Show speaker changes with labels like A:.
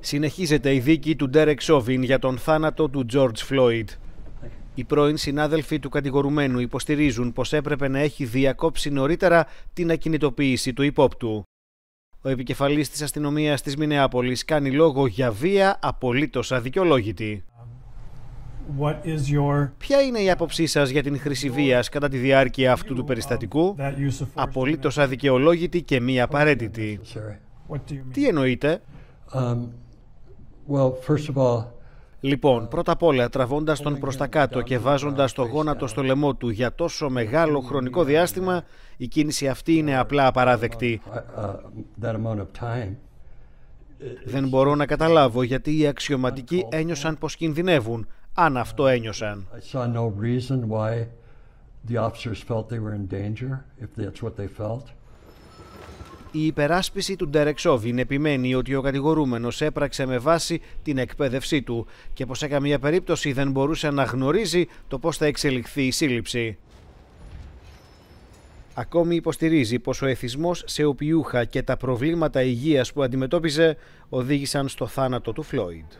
A: Συνεχίζεται η δίκη του Ντέρεκ Σόβιν για τον θάνατο του George Floyd. Οι πρώην συνάδελφοι του κατηγορουμένου υποστηρίζουν πως έπρεπε να έχει διακόψει νωρίτερα την ακινητοποίηση του υπόπτου. Ο επικεφαλής της αστυνομίας της Μινεάπολης κάνει λόγο για βία απολύτως αδικαιολόγητη.
B: What is your
A: Ποια είναι η άποψή σας για την χρήση βίας κατά τη διάρκεια αυτού του περιστατικού;
B: that use of force?
A: Απολύτως αδικαιολόγητη και μη απαραίτητη.
C: Sorry.
B: What do you mean?
A: Τι εννοείτε;
C: Um, well, first of all,
A: Λοιπόν, πρώτα απ' όλα τραβώντας τον προς τα κάτω και βάζοντας το γόνατο στο λαιμό του για τόσο μεγάλο χρονικό διάστημα, η κίνηση αυτή είναι απλά απαράδεκτη.
C: I- uh, that amount of time,
A: Δεν μπορώ να καταλάβω γιατί οι αξιωματικοί ένιωσαν πως κινδυνεύουν, αν αυτό ένιωσαν.
C: I
A: Η υπεράσπιση του Ντέρεκ Σόβιν επιμένει ότι ο κατηγορούμενος έπραξε με βάση την εκπαίδευσή του και πως σε καμία περίπτωση δεν μπορούσε να γνωρίζει το πώς θα εξελιχθεί η σύλληψη. Ακόμη υποστηρίζει πως ο εθισμός σε οπιούχα και τα προβλήματα υγείας που αντιμετώπιζε οδήγησαν στο θάνατο του Φλόιντ.